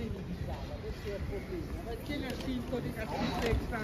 senilizzava, questo è il problema, perché le sintonica si stessa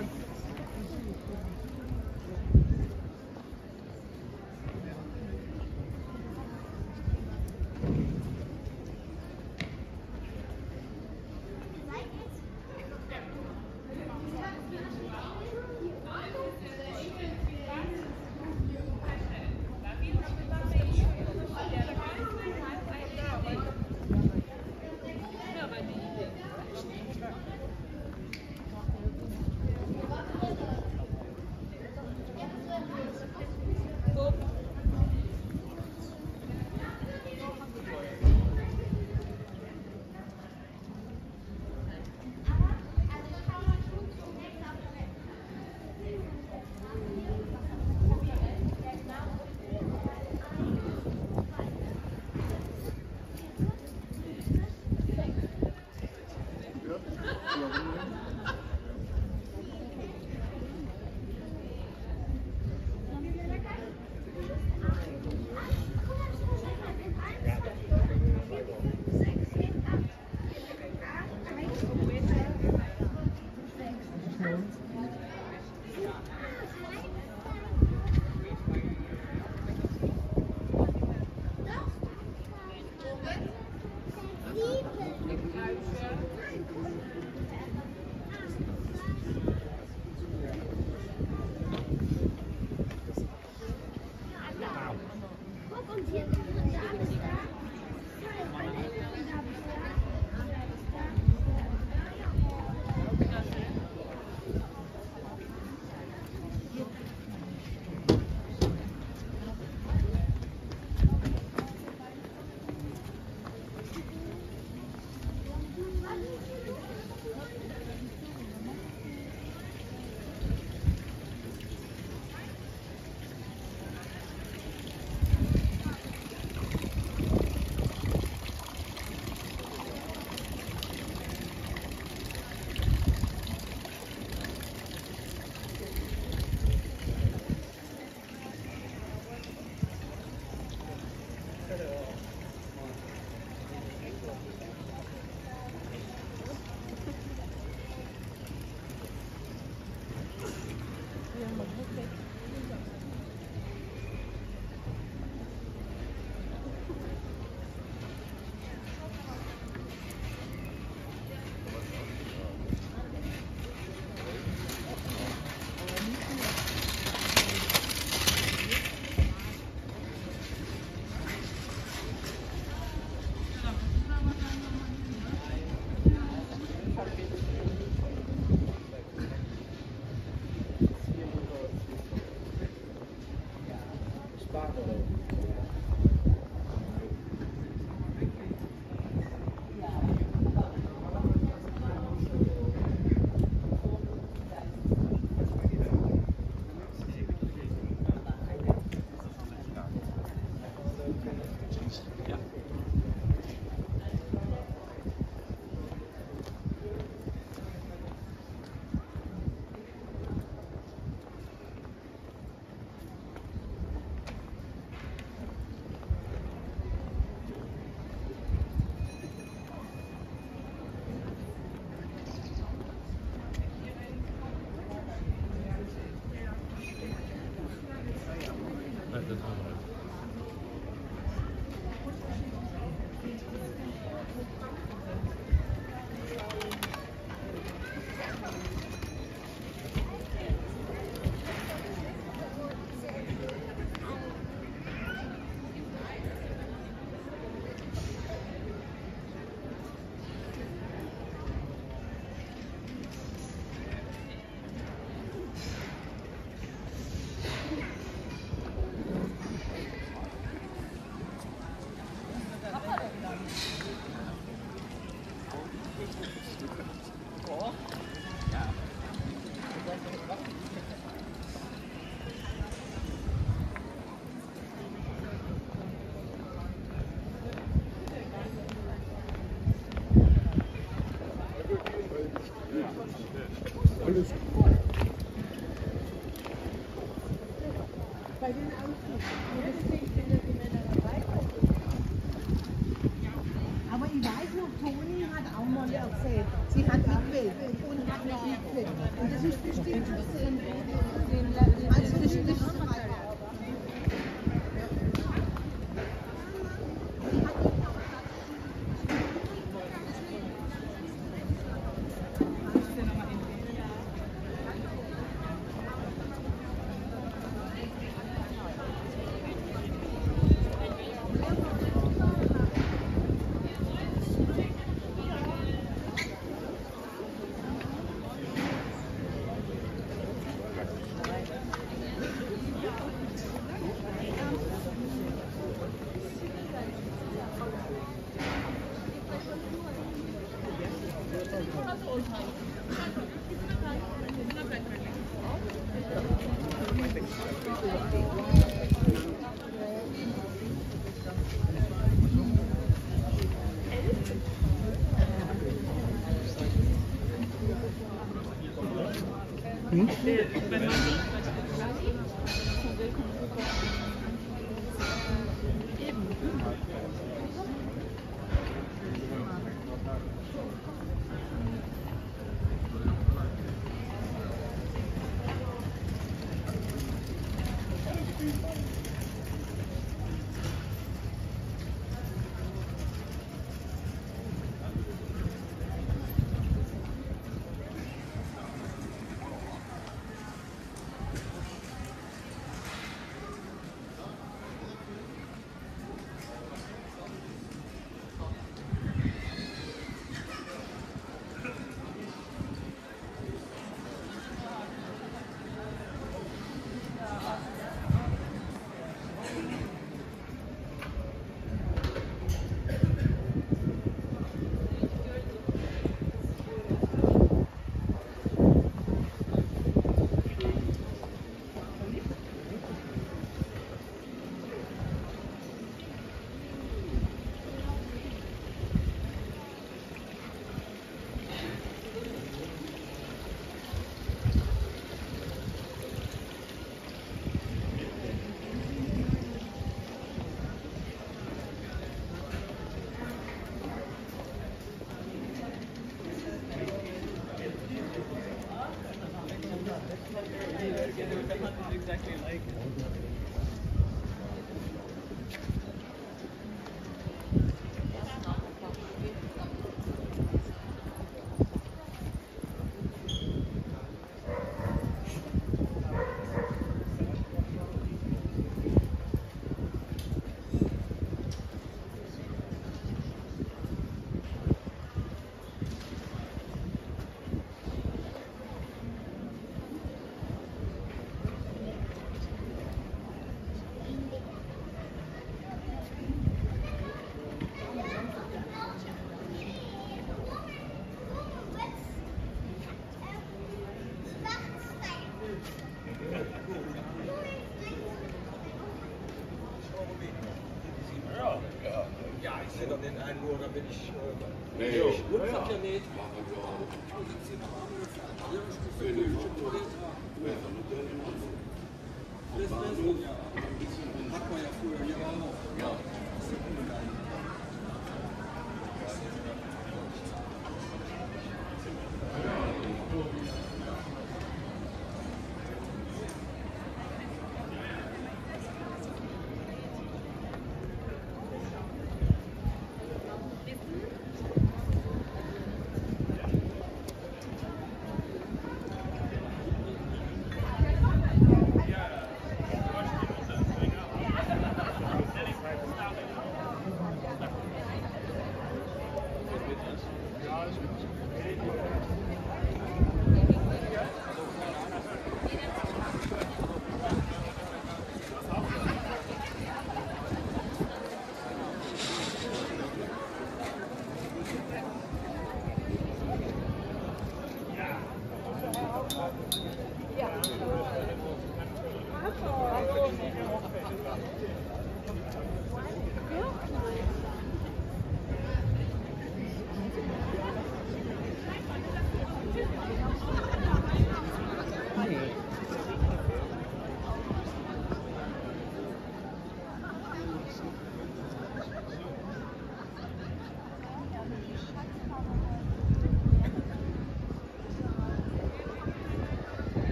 Wow.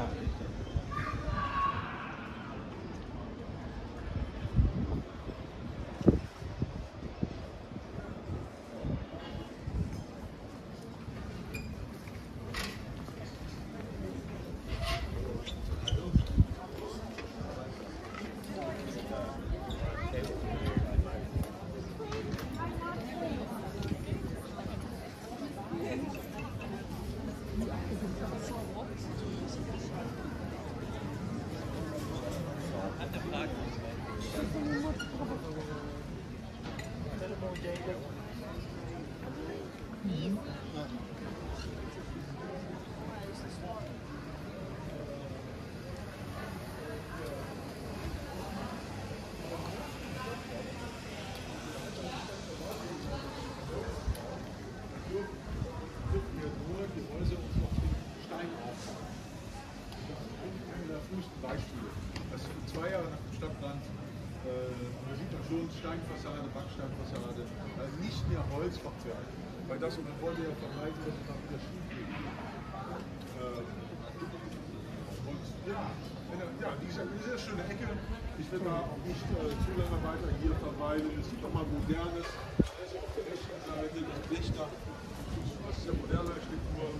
traffic. Schon Steinfassade, Backsteinfassade, also nicht mehr Holzfachwerk. Weil das und man wollte ja vermeiden, dass es dann wieder schief geht. Äh, und ja, ja diese, diese schöne Ecke. Ich will da auch nicht äh, zu lange weiter hier verweilen. Es sieht doch mal modernes. Ist auf der rechten Seite das Lichter. Das ist ja moderne Architektur.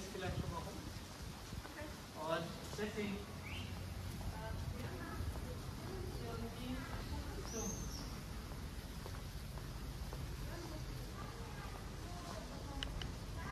this collection. Okay. Setting